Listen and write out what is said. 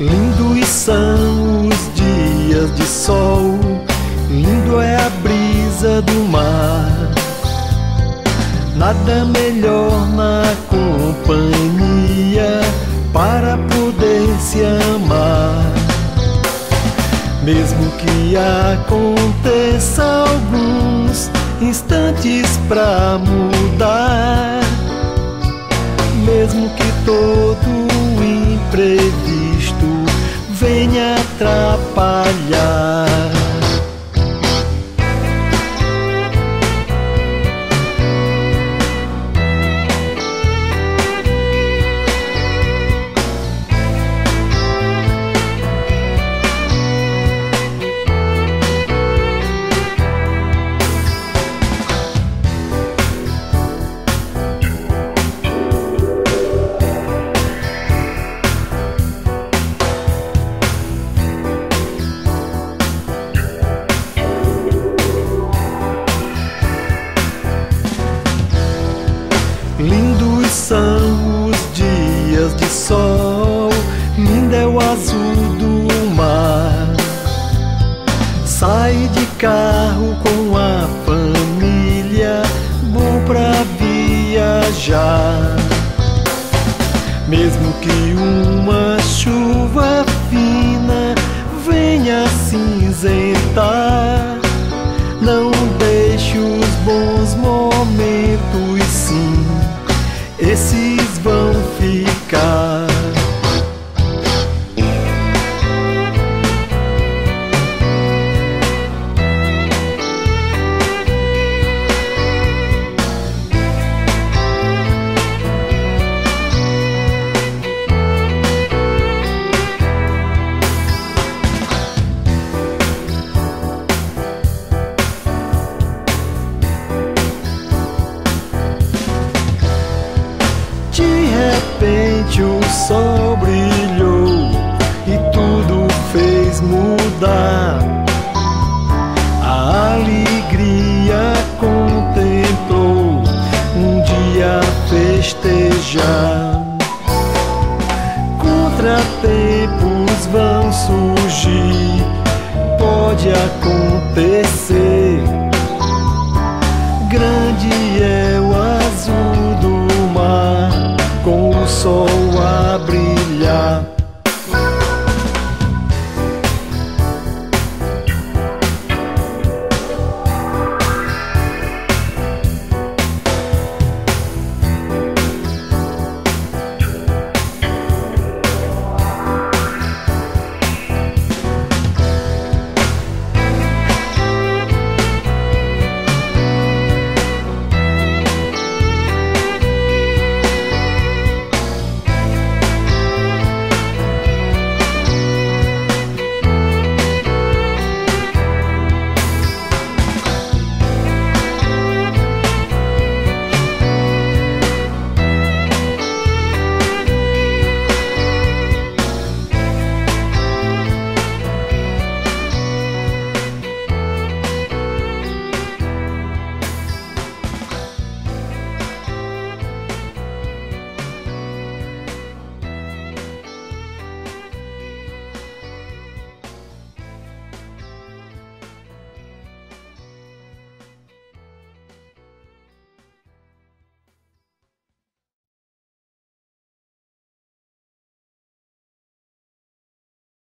Lindos são os dias de sol, lindo é a brisa do mar. Nada melhor na companhia para poder se amar. Mesmo que aconteça alguns instantes pra mudar, venha atrapalhar. São os dias de sol, lindo é o azul do mar. Sai de carro com a família, bom pra viajar. Mesmo que uma chuva fina venha cinzentar, dá a alegria contemplou um dia festejar. Contratempos vão surgir pode acontecer. Grande é o azul do mar com o sol